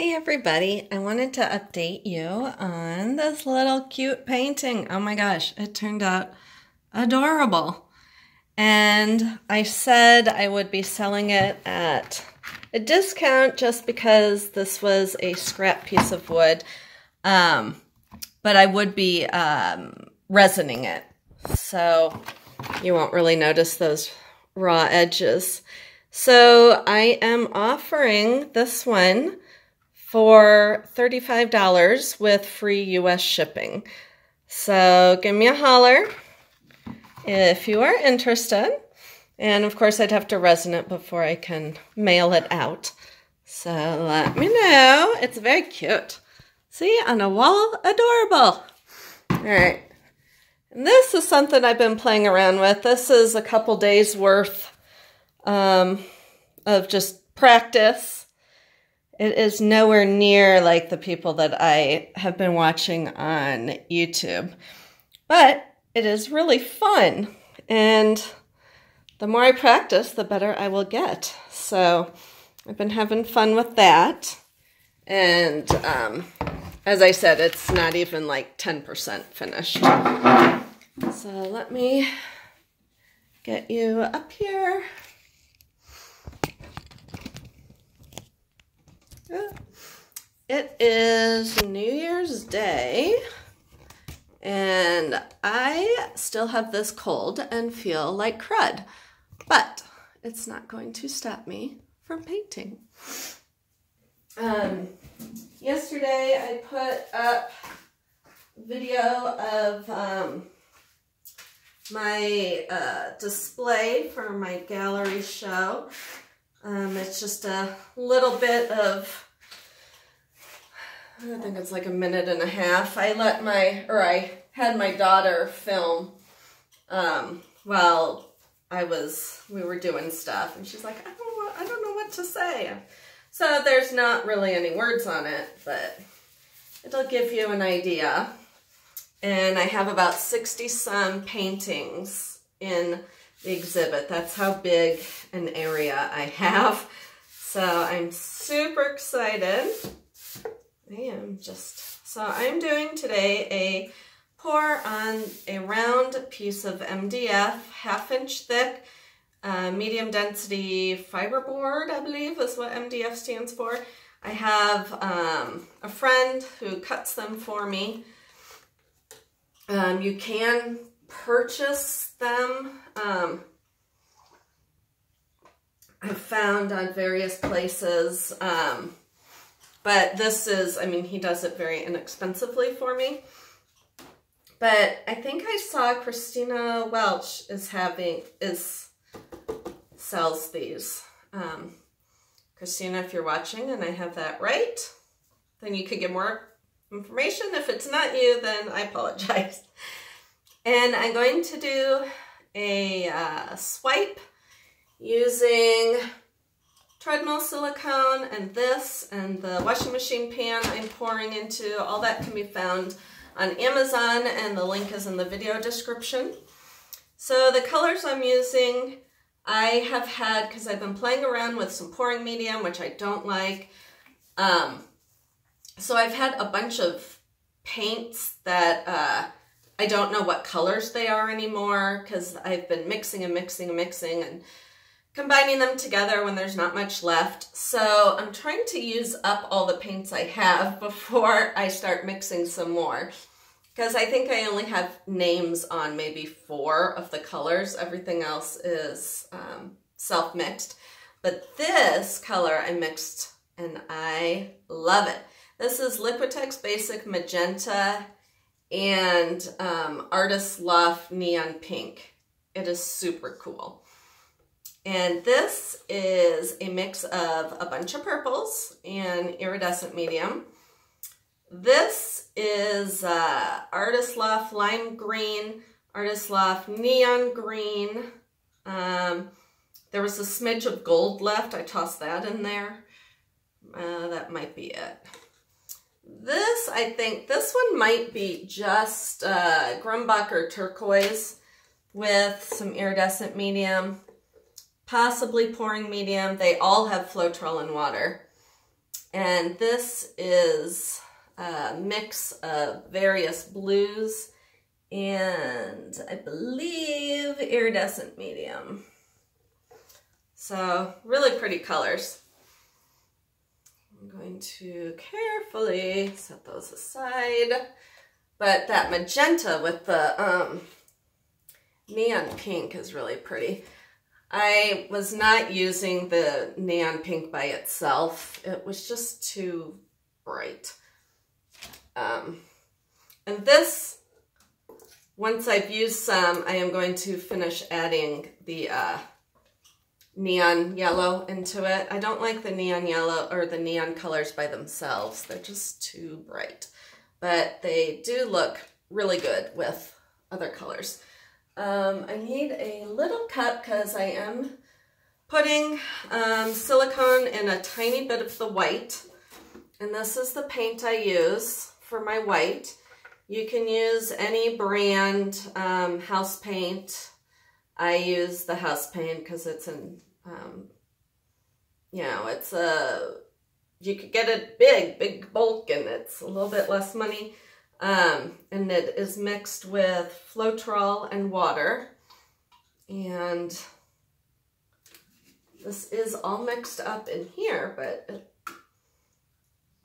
Hey everybody, I wanted to update you on this little cute painting. Oh my gosh, it turned out adorable. And I said I would be selling it at a discount just because this was a scrap piece of wood. Um, but I would be um, resining it. So you won't really notice those raw edges. So I am offering this one for $35 with free US shipping. So give me a holler if you are interested. And of course, I'd have to resin it before I can mail it out. So let me know. It's very cute. See, on a wall, adorable. All right. And this is something I've been playing around with. This is a couple days worth um, of just practice it is nowhere near like the people that I have been watching on YouTube. But it is really fun. And the more I practice, the better I will get. So I've been having fun with that. And um, as I said, it's not even like 10% finished. So let me get you up here. It is New Year's Day, and I still have this cold and feel like crud, but it's not going to stop me from painting. Um, yesterday I put up video of um, my uh, display for my gallery show. Um, it's just a little bit of, I think it's like a minute and a half. I let my, or I had my daughter film um, while I was, we were doing stuff. And she's like, I don't, I don't know what to say. So there's not really any words on it, but it'll give you an idea. And I have about 60 some paintings in the exhibit. That's how big an area I have. So I'm super excited. I am just, so I'm doing today a pour on a round piece of MDF, half inch thick, uh, medium density fiberboard, I believe is what MDF stands for. I have um, a friend who cuts them for me. Um, you can purchase them. Um, I've found on various places. Um, but this is, I mean, he does it very inexpensively for me. But I think I saw Christina Welch is having, is, sells these. Um, Christina, if you're watching and I have that right, then you could get more information. If it's not you, then I apologize. And I'm going to do a uh, swipe using treadmill silicone and this and the washing machine pan I'm pouring into. All that can be found on Amazon and the link is in the video description. So the colors I'm using, I have had, because I've been playing around with some pouring medium, which I don't like. Um, so I've had a bunch of paints that uh, I don't know what colors they are anymore because I've been mixing and mixing and mixing and combining them together when there's not much left. So I'm trying to use up all the paints I have before I start mixing some more because I think I only have names on maybe four of the colors. Everything else is um, self-mixed. But this color I mixed and I love it. This is Liquitex Basic Magenta and um, Artist Loft Neon Pink. It is super cool. And this is a mix of a bunch of purples and iridescent medium. This is uh, Artist Loft Lime Green, Artist Loft Neon Green. Um, there was a smidge of gold left. I tossed that in there. Uh, that might be it. This, I think, this one might be just uh, Grumbacher turquoise with some iridescent medium, possibly pouring medium. They all have Floetrol and water. And this is a mix of various blues and I believe iridescent medium. So really pretty colors. I'm going to carefully set those aside. But that magenta with the um, neon pink is really pretty. I was not using the neon pink by itself. It was just too bright. Um, and this, once I've used some, I am going to finish adding the uh, neon yellow into it. I don't like the neon yellow or the neon colors by themselves. They're just too bright. But they do look really good with other colors. Um, I need a little cup because I am putting um, silicone in a tiny bit of the white. And this is the paint I use for my white. You can use any brand um, house paint. I use the house paint because it's an, um, you know, it's a, you could get it big, big bulk and it's a little bit less money. Um, and it is mixed with Floetrol and water. And this is all mixed up in here, but it,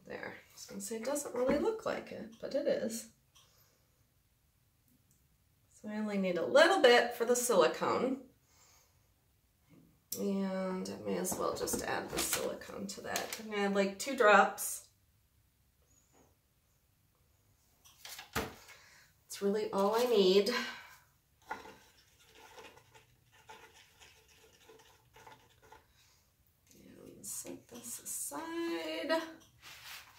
there. I was going to say it doesn't really look like it, but it is. So I only need a little bit for the silicone. And I may as well just add the silicone to that. I'm to add like two drops. It's really all I need. And set this aside.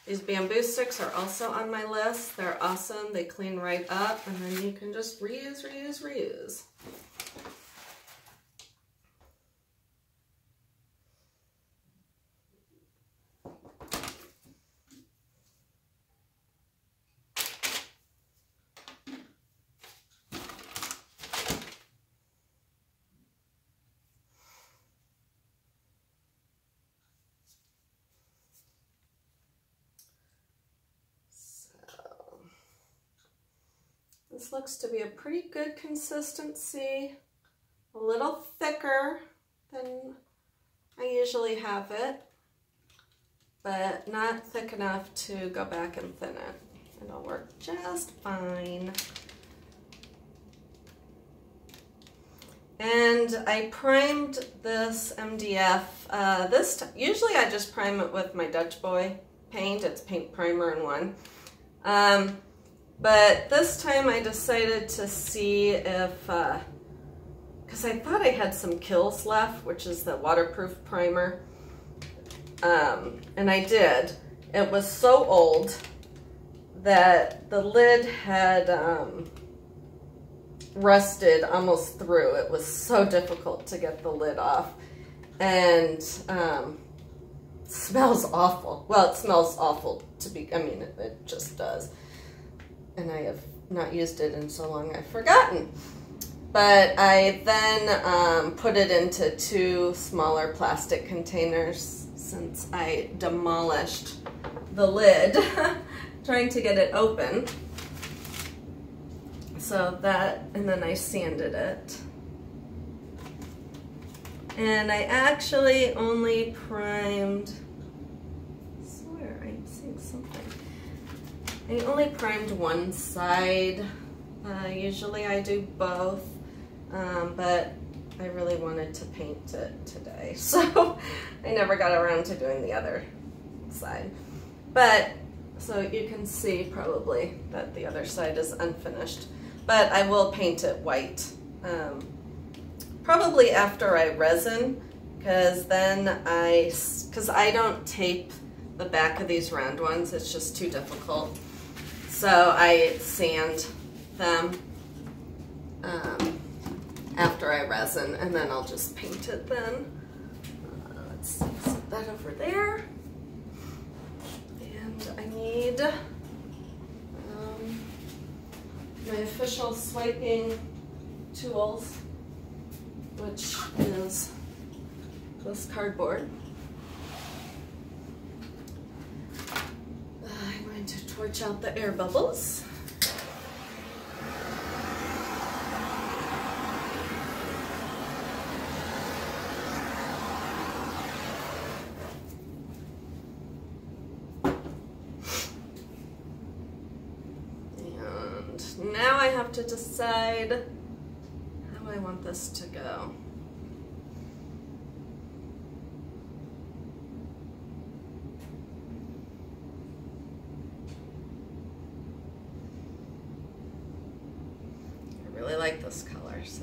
These bamboo sticks are also on my list. They're awesome. They clean right up and then you can just reuse, reuse, reuse. This looks to be a pretty good consistency, a little thicker than I usually have it, but not thick enough to go back and thin it. It'll work just fine. And I primed this MDF. Uh, this Usually I just prime it with my Dutch Boy paint. It's paint primer in one. Um, but this time I decided to see if, because uh, I thought I had some Kilz left, which is the waterproof primer. Um, and I did. It was so old that the lid had um, rusted almost through. It was so difficult to get the lid off. And um, smells awful. Well, it smells awful to be, I mean, it, it just does and I have not used it in so long I've forgotten. But I then um, put it into two smaller plastic containers since I demolished the lid trying to get it open. So that, and then I sanded it. And I actually only primed I only primed one side. Uh, usually I do both, um, but I really wanted to paint it today. So I never got around to doing the other side. But, so you can see probably that the other side is unfinished. But I will paint it white. Um, probably after I resin, because then I, because I don't tape the back of these round ones. It's just too difficult. So I sand them um, after I resin and then I'll just paint it then. Uh, let's set that over there. And I need um, my official swiping tools, which is this cardboard. Torch out the air bubbles. And now I have to decide how I want this to go. like this color, so.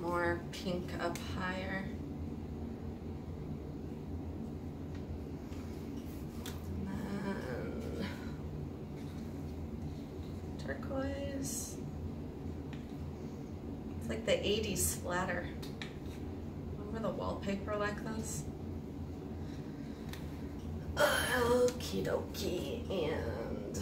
more pink up higher. Turquoise. It's like the 80s splatter. Remember the wallpaper like this? Okie dokie. And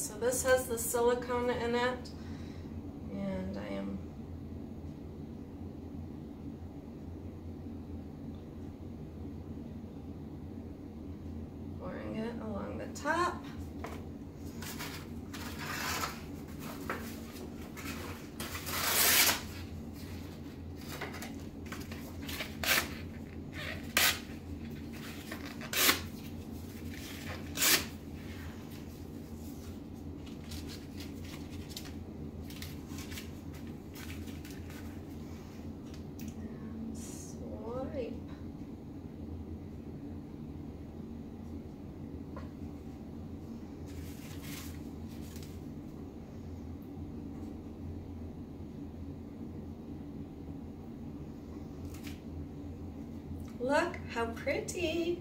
So this has the silicone in it. And I am pouring it along the top. Look how pretty.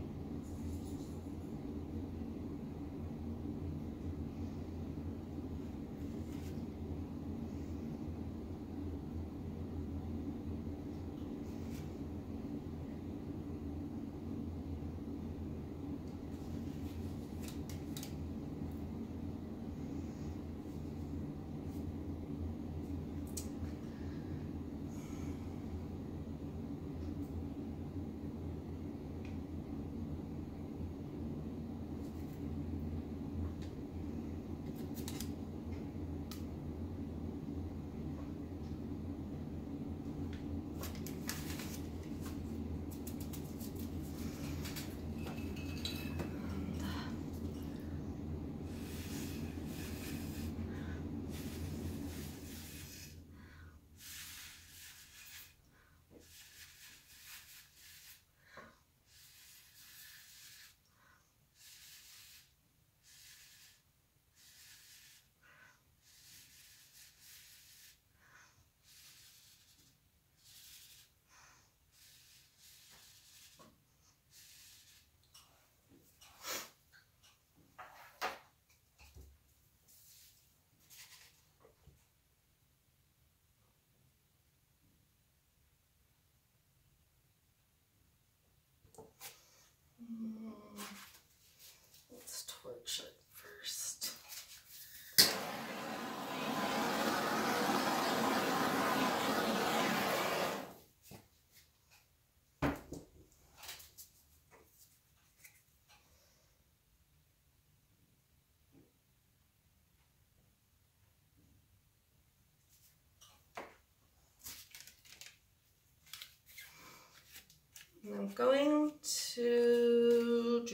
And I'm going to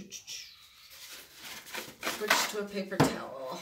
switch to a paper towel.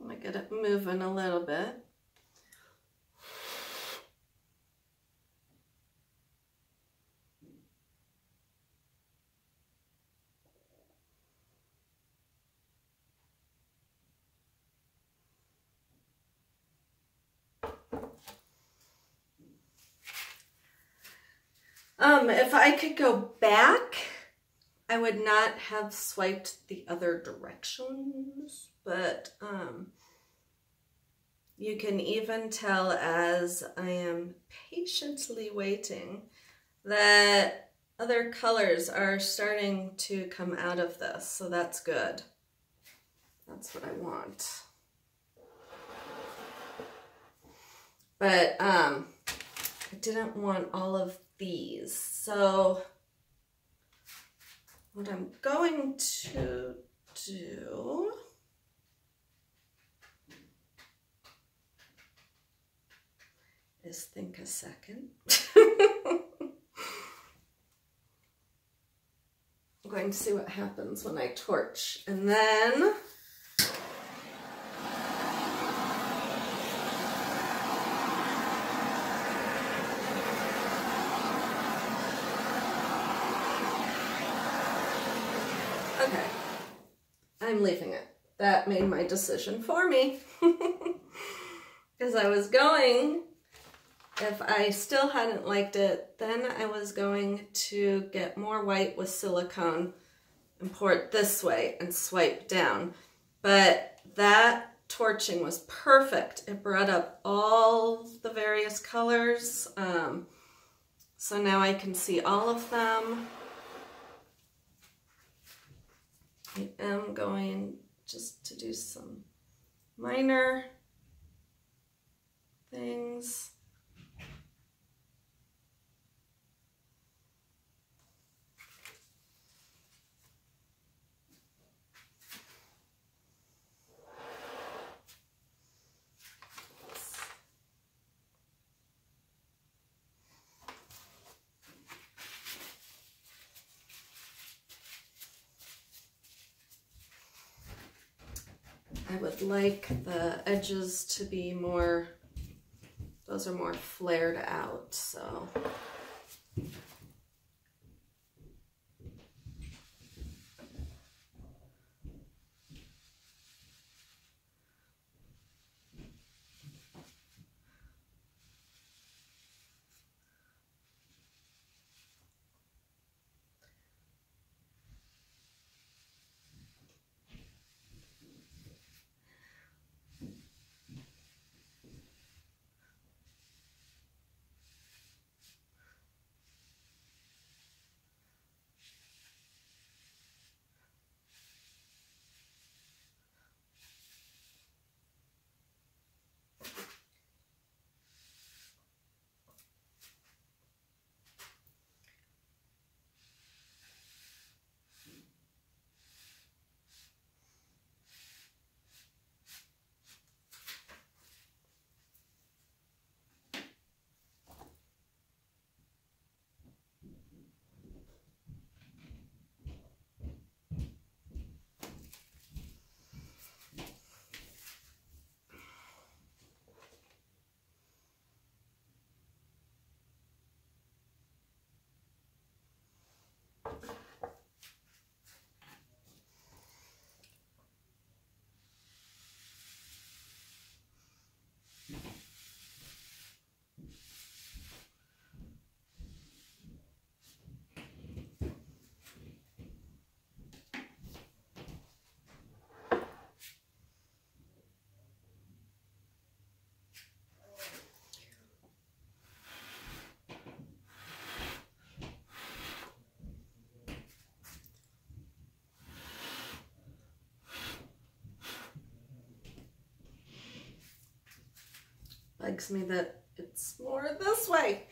I'm gonna get it moving a little bit. Um, if I could go back, I would not have swiped the other directions but um, you can even tell as I am patiently waiting that other colors are starting to come out of this, so that's good. That's what I want. But um, I didn't want all of these, so what I'm going to do is think a second. I'm going to see what happens when I torch. And then... Okay, I'm leaving it. That made my decision for me. Because I was going if I still hadn't liked it, then I was going to get more white with silicone and pour it this way and swipe down. But that torching was perfect. It brought up all the various colors. Um, so now I can see all of them. I am going just to do some minor things. Like the edges to be more, those are more flared out, so. Bugs me that it's more this way.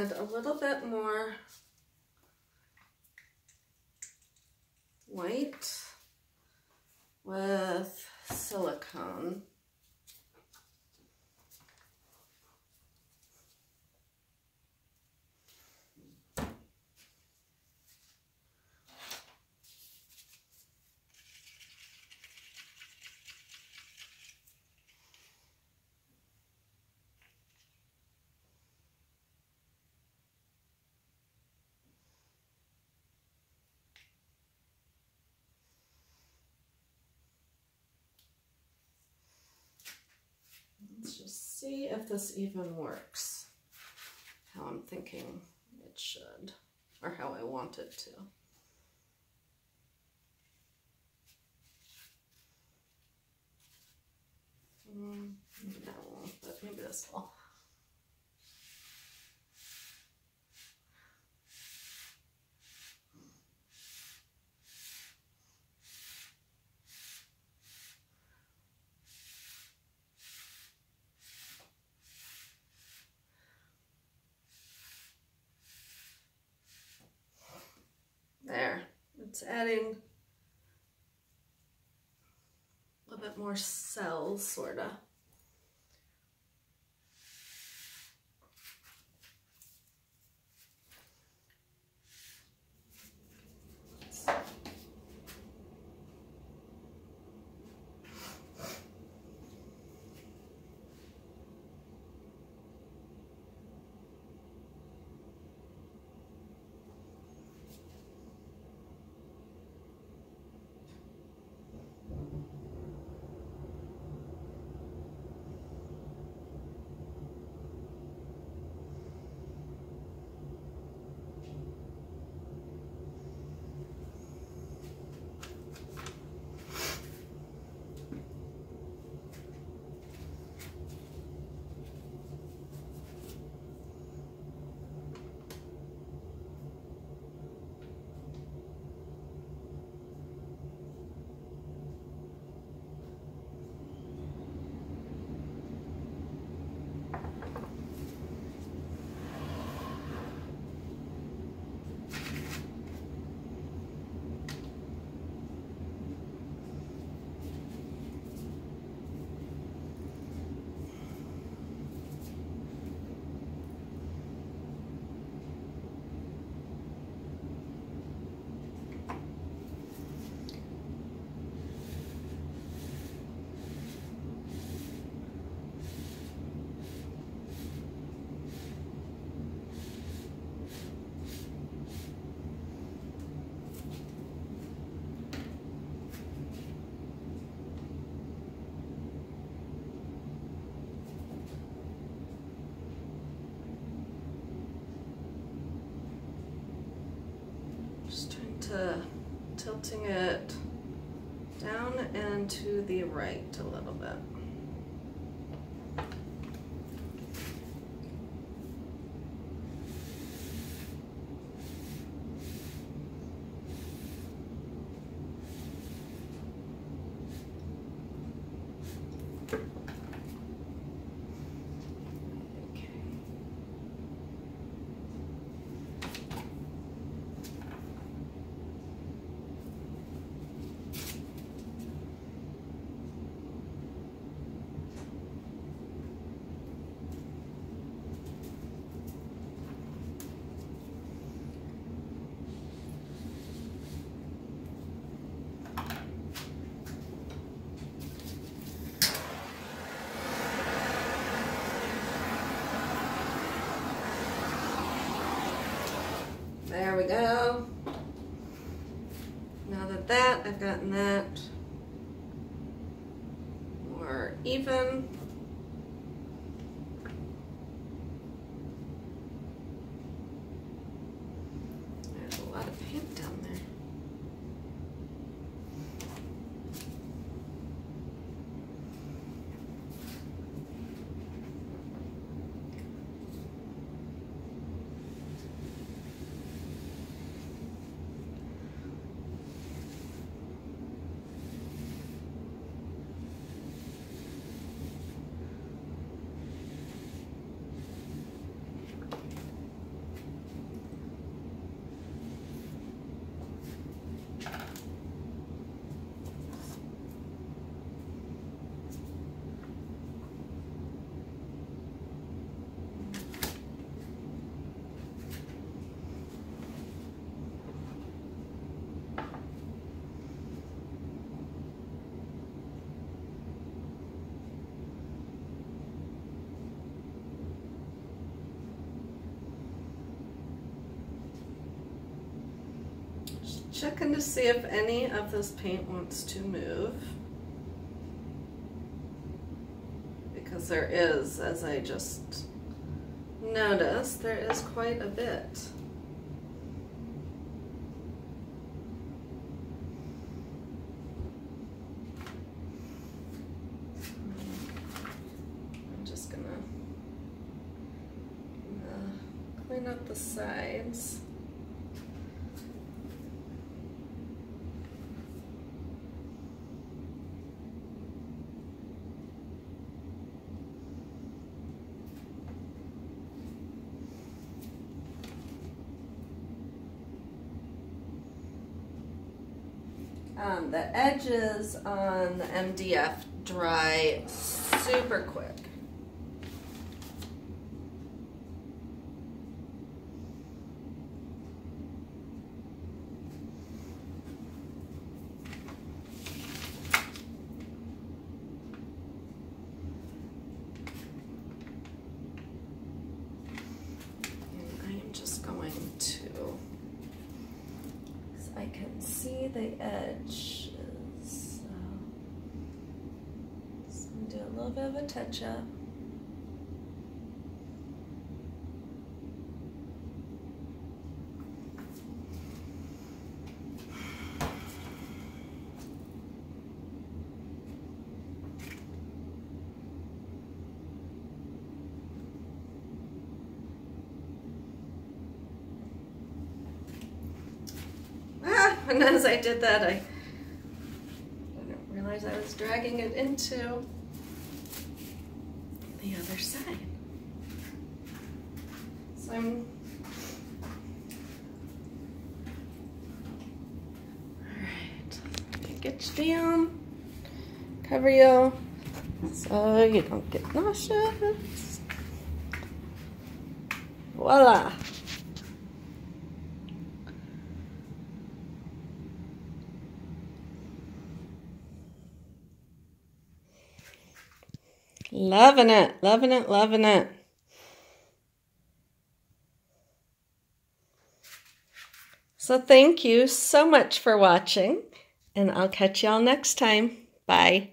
Add a little bit more white with silicone. See if this even works how I'm thinking it should or how I want it to. Mm, won't, but maybe this will. It's adding a little bit more cells, sort to tilting it down and to the right a little bit. There we go. Now that that, I've gotten that more even. There's a lot of paint down there. Just checking to see if any of this paint wants to move. Because there is, as I just noticed, there is quite a bit. I'm just gonna uh, clean up the sides. Um, the edges on the MDF dry super quick. And I am just going to so I can see the edges. So just gonna do a little bit of a touch up. Ah, and as I did that, I didn't realize I was dragging it into the other side. So I'm Alright, get you down, cover you so you don't get nauseous. Voila! Loving it, loving it, loving it. So thank you so much for watching, and I'll catch y'all next time. Bye.